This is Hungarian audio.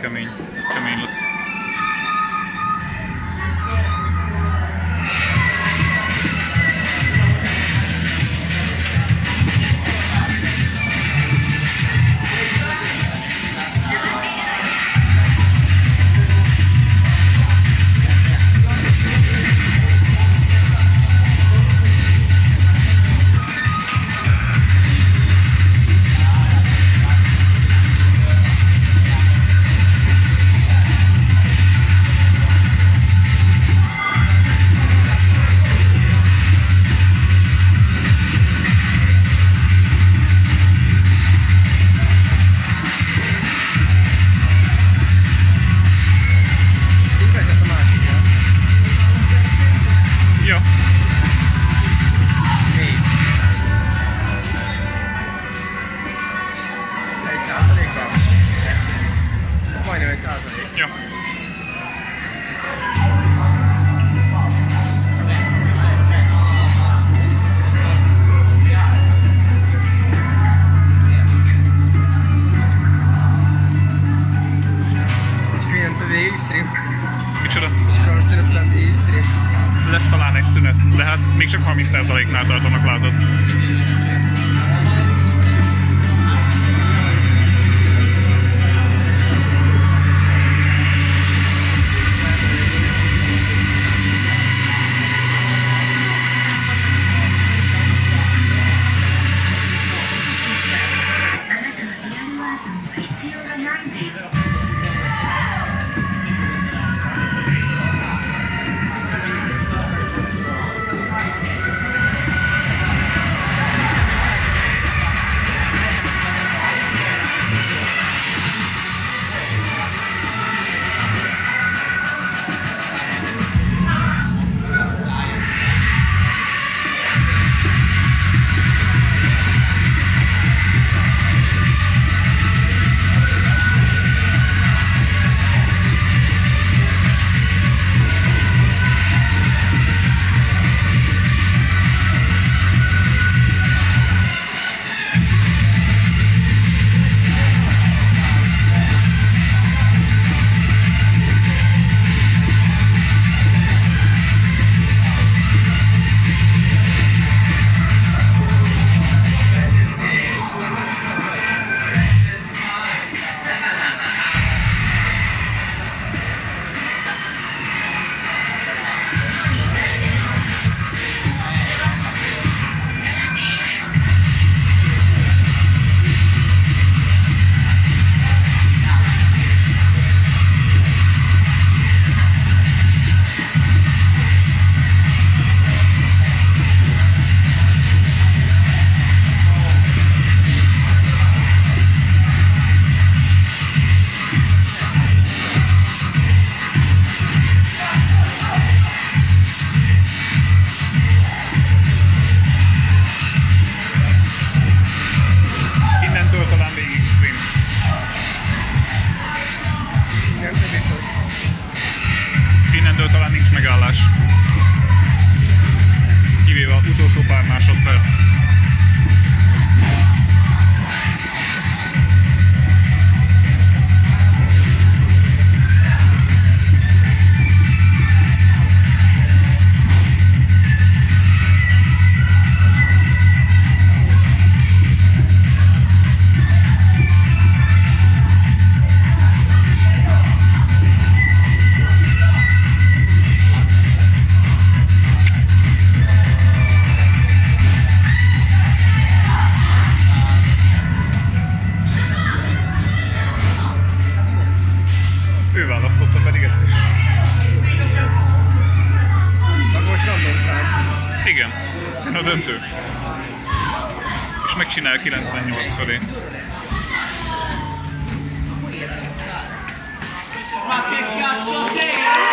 caminho, os caminhos. Százalék. Jó. És mindentől végig stream. Micsoda? Szünetlen végig stream. Lesz talán egy szünet, de hát még csak 30%-nál tartanak, látod. Innentől talán nincs megállás. Kivéve az utolsó pár másodperc. Választotta pedig ezt is. Akkor most randomság. Igen, a döntő. És megcsinál 98 felé. Ma